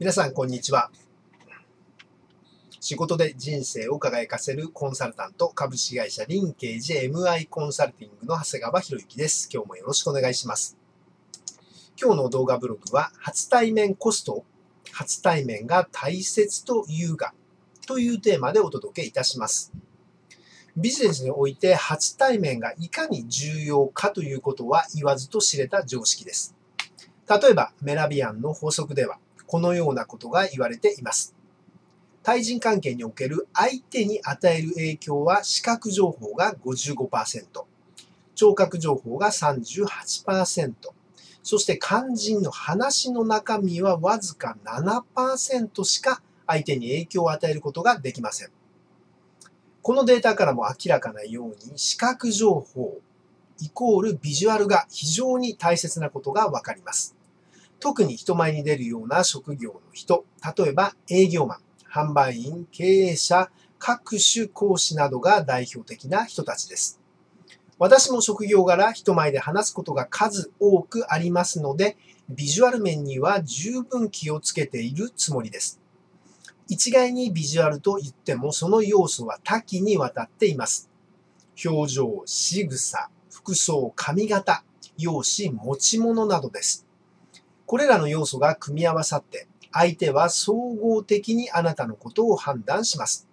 皆さん、こんにちは。仕事で人生を輝かせるコンサルタント、株式会社リンケージ MI コンサルティングの長谷川博之です。今日もよろしくお願いします。今日の動画ブログは、初対面コスト、初対面が大切というが、というテーマでお届けいたします。ビジネスにおいて初対面がいかに重要かということは言わずと知れた常識です。例えば、メラビアンの法則では、このようなことが言われています。対人関係における相手に与える影響は視覚情報が55%、聴覚情報が38%、そして肝心の話の中身はわずか7%しか相手に影響を与えることができません。このデータからも明らかなように視覚情報イコールビジュアルが非常に大切なことがわかります。特に人前に出るような職業の人、例えば営業マン、販売員、経営者、各種講師などが代表的な人たちです。私も職業柄人前で話すことが数多くありますので、ビジュアル面には十分気をつけているつもりです。一概にビジュアルと言ってもその要素は多岐にわたっています。表情、仕草、服装、髪型、容姿、持ち物などです。これらの要素が組み合わさって、相手は総合的にあなたのことを判断します。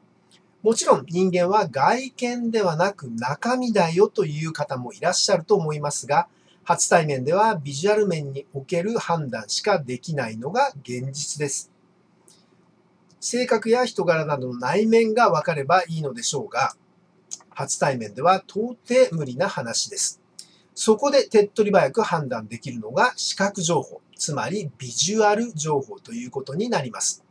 もちろん人間は外見ではなく中身だよという方もいらっしゃると思いますが、初対面ではビジュアル面における判断しかできないのが現実です。性格や人柄などの内面が分かればいいのでしょうが、初対面では到底無理な話です。そこで手っ取り早く判断できるのが視覚情報、つまりビジュアル情報ということになります。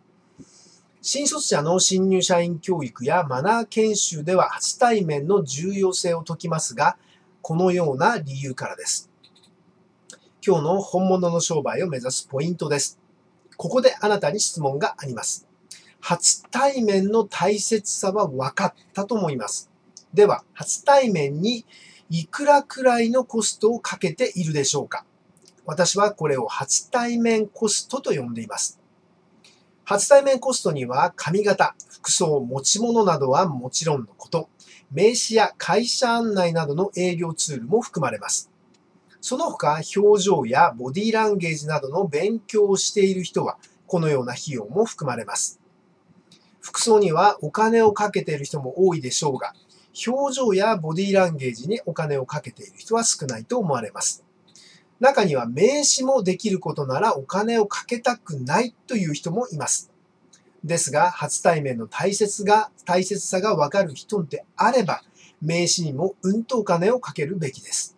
新卒者の新入社員教育やマナー研修では初対面の重要性を説きますが、このような理由からです。今日の本物の商売を目指すポイントです。ここであなたに質問があります。初対面の大切さは分かったと思います。では、初対面にいくらくらいのコストをかけているでしょうか？私はこれを初対面コストと呼んでいます。初対面コストには髪型、服装、持ち物などはもちろんのこと、名刺や会社案内などの営業ツールも含まれます。その他、表情やボディランゲージなどの勉強をしている人は、このような費用も含まれます。服装にはお金をかけている人も多いでしょうが、表情やボディランゲージにお金をかけている人は少ないと思われます。中には名刺もできることならお金をかけたくないという人もいます。ですが、初対面の大切が、大切さがわかる人であれば、名刺にもうんとお金をかけるべきです。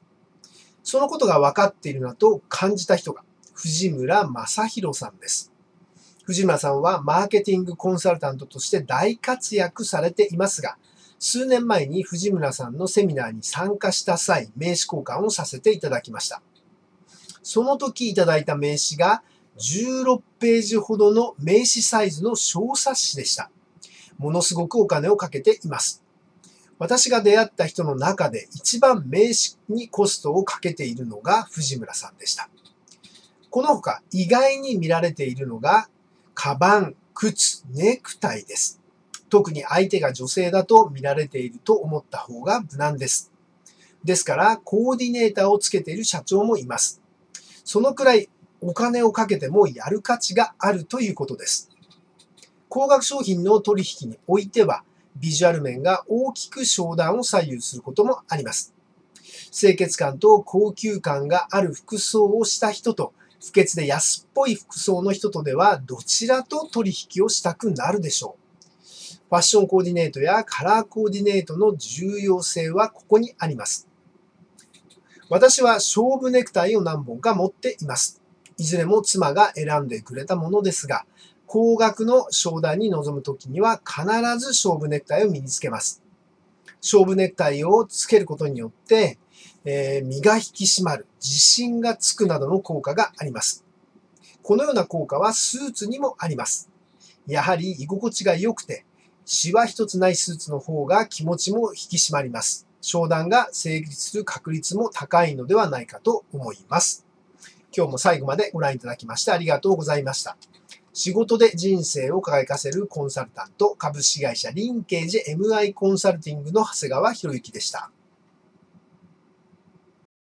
そのことが分かっているなと感じた人が、藤村正宏さんです。藤村さんはマーケティングコンサルタントとして大活躍されていますが、数年前に藤村さんのセミナーに参加した際、名刺交換をさせていただきました。その時いただいた名刺が16ページほどの名刺サイズの小冊子でした。ものすごくお金をかけています。私が出会った人の中で一番名刺にコストをかけているのが藤村さんでした。この他、意外に見られているのがカバン、靴、ネクタイです。特に相手が女性だと見られていると思った方が無難です。ですから、コーディネーターをつけている社長もいます。そのくらいお金をかけてもやる価値があるということです。高額商品の取引においては、ビジュアル面が大きく商談を左右することもあります。清潔感と高級感がある服装をした人と不潔で安っぽい服装の人とではどちらと取引をしたくなるでしょう。ファッションコーディネートやカラーコーディネートの重要性はここにあります。私は勝負ネクタイを何本か持っています。いずれも妻が選んでくれたものですが、高額の商談に臨むときには必ず勝負ネクタイを身につけます。勝負ネクタイをつけることによって、えー、身が引き締まる、自信がつくなどの効果があります。このような効果はスーツにもあります。やはり居心地が良くて、シワ一つないスーツの方が気持ちも引き締まります。商談が成立する確率も高いのではないかと思います。今日も最後までご覧いただきましてありがとうございました。仕事で人生を輝かせるコンサルタント、株式会社リンケージ MI コンサルティングの長谷川博之でした。